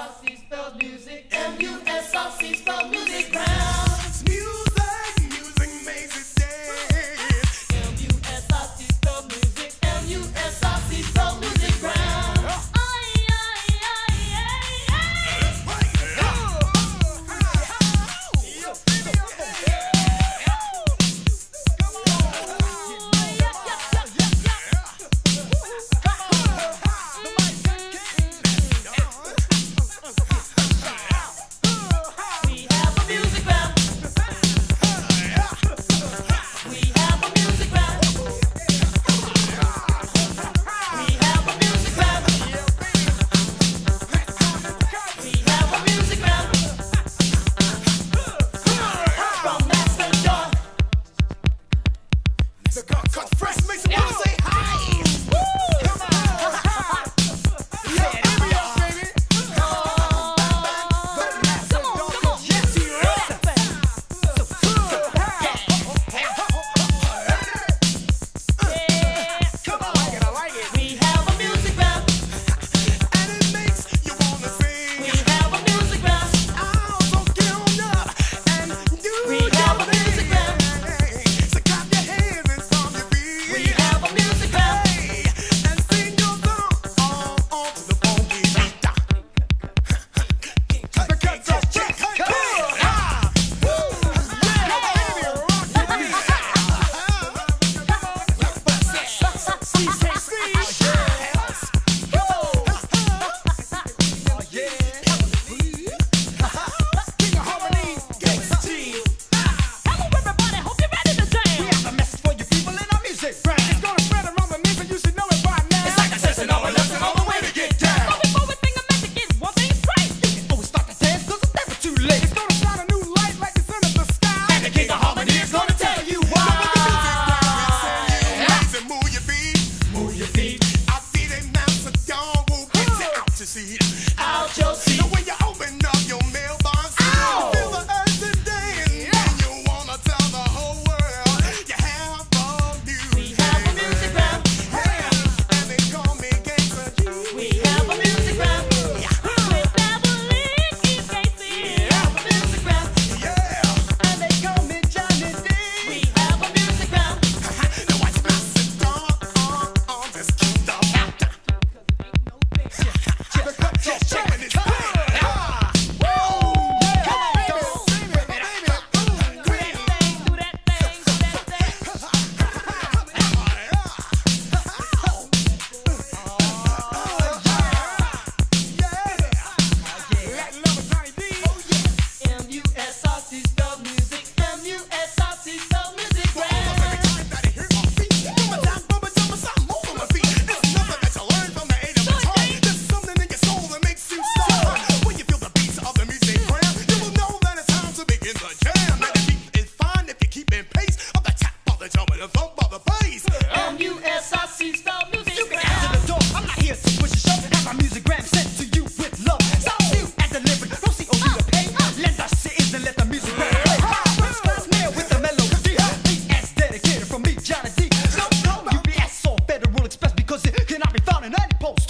M-U-S-R-C spelled music. Spelled music. on an any post.